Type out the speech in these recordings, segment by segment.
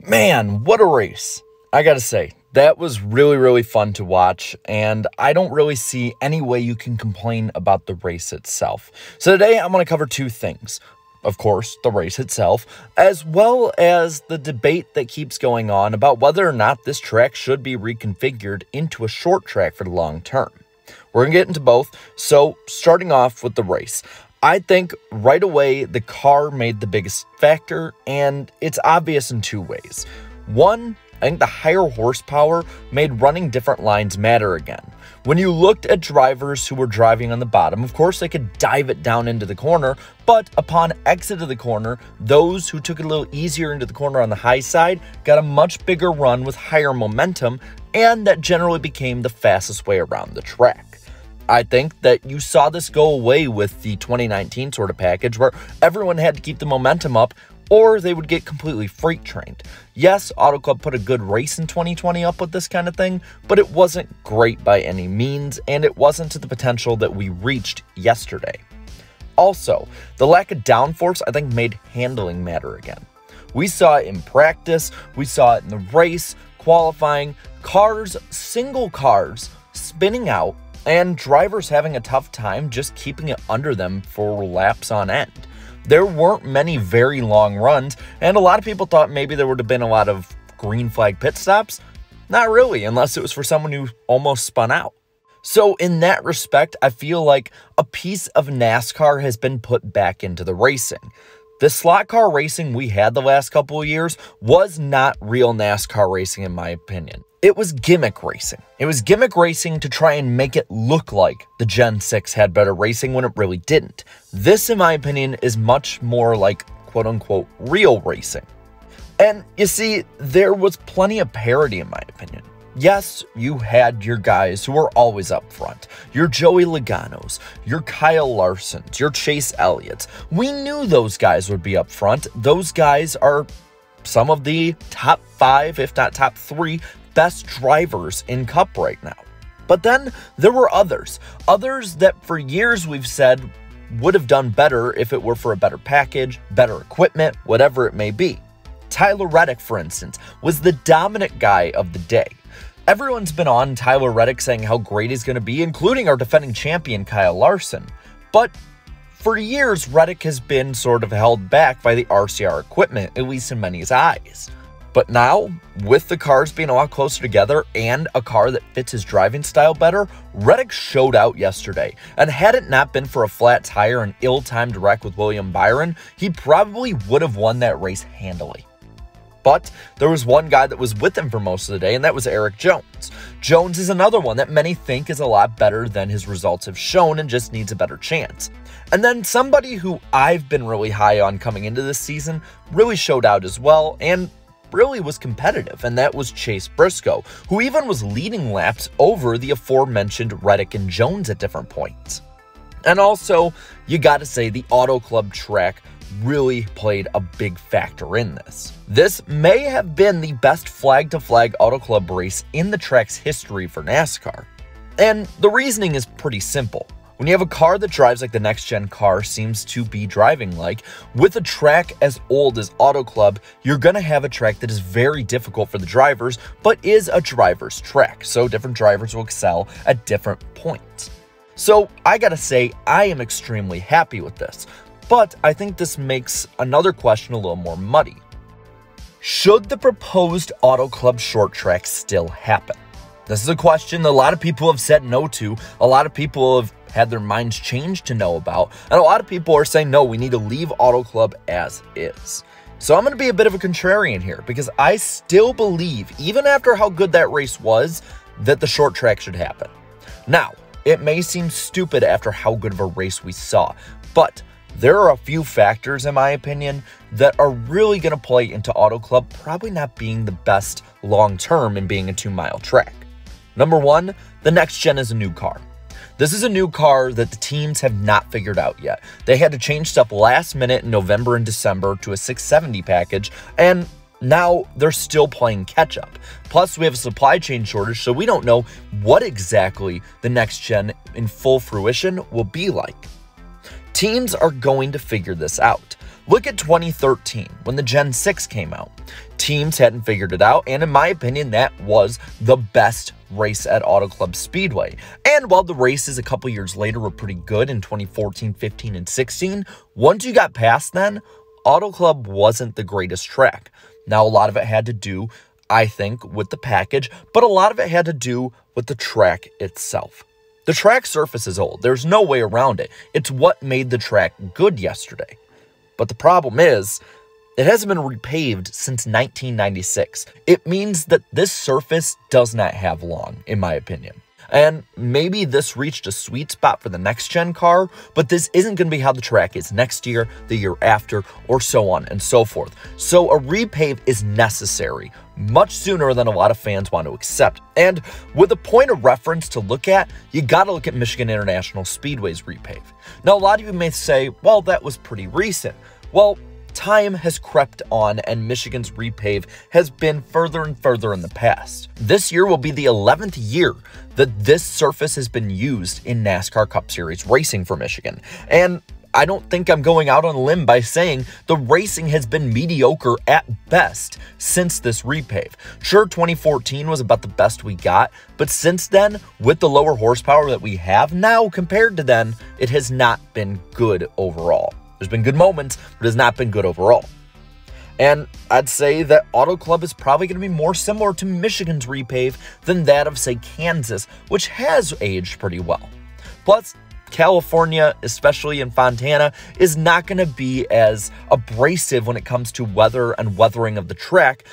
Man, what a race. I gotta say, that was really, really fun to watch, and I don't really see any way you can complain about the race itself. So today I'm gonna cover two things. Of course, the race itself, as well as the debate that keeps going on about whether or not this track should be reconfigured into a short track for the long term. We're gonna get into both, so starting off with the race. I think right away the car made the biggest factor, and it's obvious in two ways. One, I think the higher horsepower made running different lines matter again. When you looked at drivers who were driving on the bottom, of course they could dive it down into the corner, but upon exit of the corner, those who took it a little easier into the corner on the high side got a much bigger run with higher momentum, and that generally became the fastest way around the track. I think that you saw this go away with the 2019 sort of package where everyone had to keep the momentum up or they would get completely freight trained. Yes, Auto Club put a good race in 2020 up with this kind of thing, but it wasn't great by any means, and it wasn't to the potential that we reached yesterday. Also, the lack of downforce I think made handling matter again. We saw it in practice, we saw it in the race, qualifying, cars, single cars, spinning out and drivers having a tough time just keeping it under them for laps on end. There weren't many very long runs, and a lot of people thought maybe there would have been a lot of green flag pit stops. Not really, unless it was for someone who almost spun out. So, in that respect, I feel like a piece of NASCAR has been put back into the racing. The slot car racing we had the last couple of years was not real NASCAR racing, in my opinion. It was gimmick racing. It was gimmick racing to try and make it look like the Gen 6 had better racing when it really didn't. This, in my opinion, is much more like quote unquote real racing. And you see, there was plenty of parody, in my opinion. Yes, you had your guys who were always up front. Your Joey Logano's, your Kyle Larson's, your Chase Elliott's. We knew those guys would be up front. Those guys are some of the top five, if not top three, best drivers in Cup right now. But then there were others. Others that for years we've said would have done better if it were for a better package, better equipment, whatever it may be. Tyler Reddick, for instance, was the dominant guy of the day. Everyone's been on Tyler Reddick saying how great he's going to be, including our defending champion, Kyle Larson. But for years, Reddick has been sort of held back by the RCR equipment, at least in many's eyes. But now, with the cars being a lot closer together and a car that fits his driving style better, Reddick showed out yesterday. And had it not been for a flat tire and ill timed wreck with William Byron, he probably would have won that race handily. But there was one guy that was with him for most of the day, and that was Erik Jones. Jones is another one that many think is a lot better than his results have shown and just needs a better chance. And then somebody who I've been really high on coming into this season really showed out as well, and really was competitive, and that was Chase Briscoe, who even was leading laps over the aforementioned Reddick and Jones at different points. And also, you gotta say, the Auto Club track really played a big factor in this. This may have been the best flag to flag Auto Club race in the track's history for NASCAR. And the reasoning is pretty simple. When you have a car that drives like the next gen car seems to be driving like, with a track as old as Auto Club, you're gonna have a track that is very difficult for the drivers, but is a driver's track. So different drivers will excel at different points. So I gotta say, I am extremely happy with this. But I think this makes another question a little more muddy. Should the proposed Auto Club short track still happen? This is a question that a lot of people have said no to. A lot of people have had their minds changed to know about. And a lot of people are saying, no, we need to leave Auto Club as is. So I'm going to be a bit of a contrarian here because I still believe, even after how good that race was, that the short track should happen. Now, it may seem stupid after how good of a race we saw, but there are a few factors, in my opinion, that are really going to play into Auto Club probably not being the best long term in being a two mile track. Number one, the next gen is a new car. This is a new car that the teams have not figured out yet. They had to change stuff last minute in November and December to a 670 package, and now they're still playing catch up. Plus, we have a supply chain shortage, so we don't know what exactly the next gen in full fruition will be like. Teams are going to figure this out. Look at 2013 when the Gen 6 came out teams hadn't figured it out, and in my opinion, that was the best race at Auto Club Speedway. And while the races a couple years later were pretty good in 2014, 15, and 16, once you got past then, Auto Club wasn't the greatest track. Now, a lot of it had to do, I think, with the package, but a lot of it had to do with the track itself. The track surface is old. There's no way around it. It's what made the track good yesterday. But the problem is, it hasn't been repaved since 1996. It means that this surface does not have long, in my opinion. And maybe this reached a sweet spot for the next gen car, but this isn't going to be how the track is next year, the year after, or so on and so forth. So a repave is necessary much sooner than a lot of fans want to accept. And with a point of reference to look at, you got to look at Michigan International Speedway's repave. Now, a lot of you may say, well, that was pretty recent. Well, time has crept on and Michigan's repave has been further and further in the past. This year will be the 11th year that this surface has been used in NASCAR Cup Series racing for Michigan. And I don't think I'm going out on a limb by saying the racing has been mediocre at best since this repave. Sure, 2014 was about the best we got, but since then, with the lower horsepower that we have now compared to then, it has not been good overall. There's been good moments, but has not been good overall. And I'd say that Auto Club is probably going to be more similar to Michigan's repave than that of, say, Kansas, which has aged pretty well. Plus, California, especially in Fontana, is not going to be as abrasive when it comes to weather and weathering of the track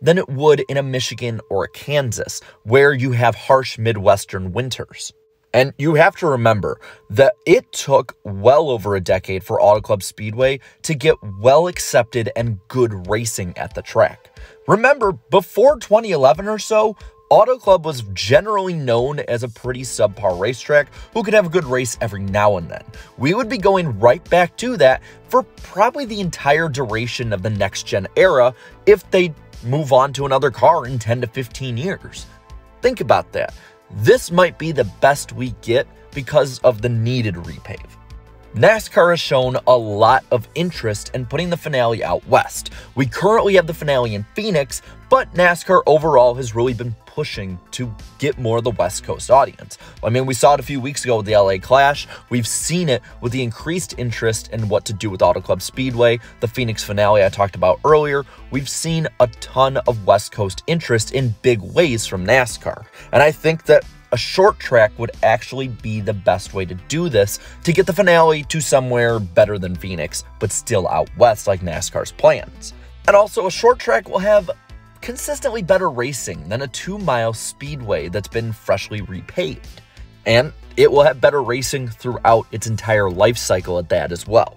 than it would in a Michigan or a Kansas, where you have harsh Midwestern winters. And you have to remember that it took well over a decade for Auto Club Speedway to get well accepted and good racing at the track. Remember, before 2011 or so, Auto Club was generally known as a pretty subpar racetrack who could have a good race every now and then. We would be going right back to that for probably the entire duration of the next gen era if they move on to another car in 10 to 15 years. Think about that. This might be the best we get because of the needed repave. NASCAR has shown a lot of interest in putting the finale out west. We currently have the finale in Phoenix, but NASCAR overall has really been pushing to get more of the West Coast audience. I mean, we saw it a few weeks ago with the LA Clash. We've seen it with the increased interest in what to do with Auto Club Speedway, the Phoenix finale I talked about earlier. We've seen a ton of West Coast interest in big ways from NASCAR. And I think that a short track would actually be the best way to do this to get the finale to somewhere better than Phoenix, but still out west like NASCAR's plans. And also, a short track will have consistently better racing than a two mile speedway that's been freshly repaved. And it will have better racing throughout its entire life cycle at that as well.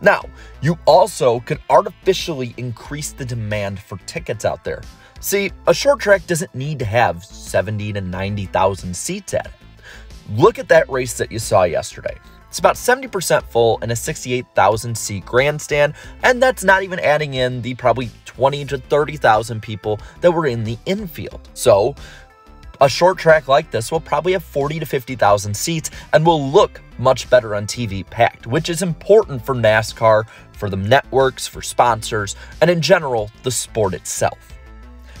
Now, you also could artificially increase the demand for tickets out there. See, a short track doesn't need to have 70 to 90,000 seats at it. Look at that race that you saw yesterday. It's about 70% full in a 68,000 seat grandstand, and that's not even adding in the probably 20 to 30,000 people that were in the infield. So, a short track like this will probably have 40 to 50,000 seats and will look much better on TV packed, which is important for NASCAR, for the networks, for sponsors, and in general, the sport itself.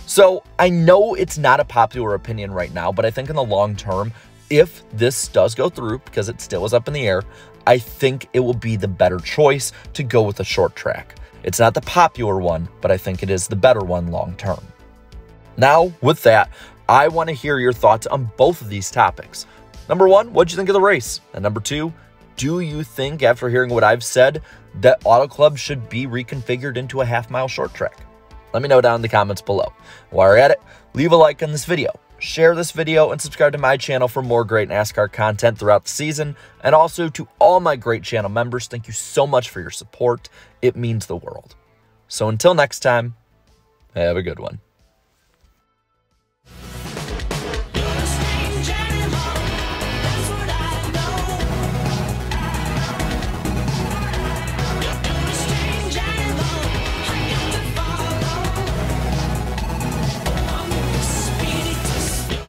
So I know it's not a popular opinion right now, but I think in the long term, if this does go through, because it still is up in the air, I think it will be the better choice to go with a short track. It's not the popular one, but I think it is the better one long term. Now, with that, I want to hear your thoughts on both of these topics. Number one, what'd you think of the race? And number two, do you think, after hearing what I've said, that Auto Club should be reconfigured into a half mile short track? Let me know down in the comments below. While you're at it, leave a like on this video share this video, and subscribe to my channel for more great NASCAR content throughout the season. And also to all my great channel members, thank you so much for your support. It means the world. So until next time, have a good one.